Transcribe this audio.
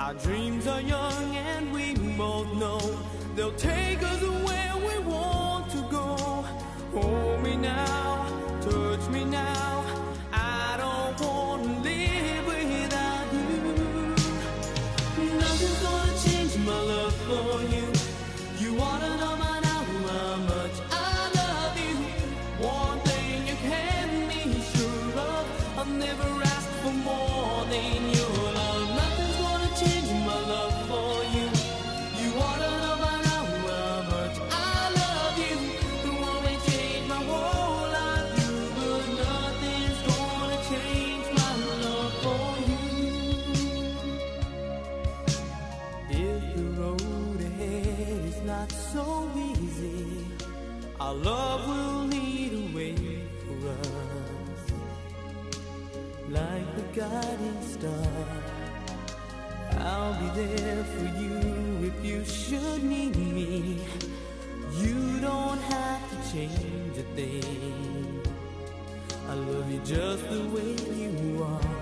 Our dreams are young and we both know they'll take us where we want to go. Hold me now, touch me now. I don't want to live without you. Nothing's gonna change my love for you. You wanna know by now how much I love you. One thing you can be sure of, I'll never ask for more than your love. Our love will lead a way for us. Like the guiding star, I'll be there for you if you should need me. You don't have to change a thing. I love you just the way you are.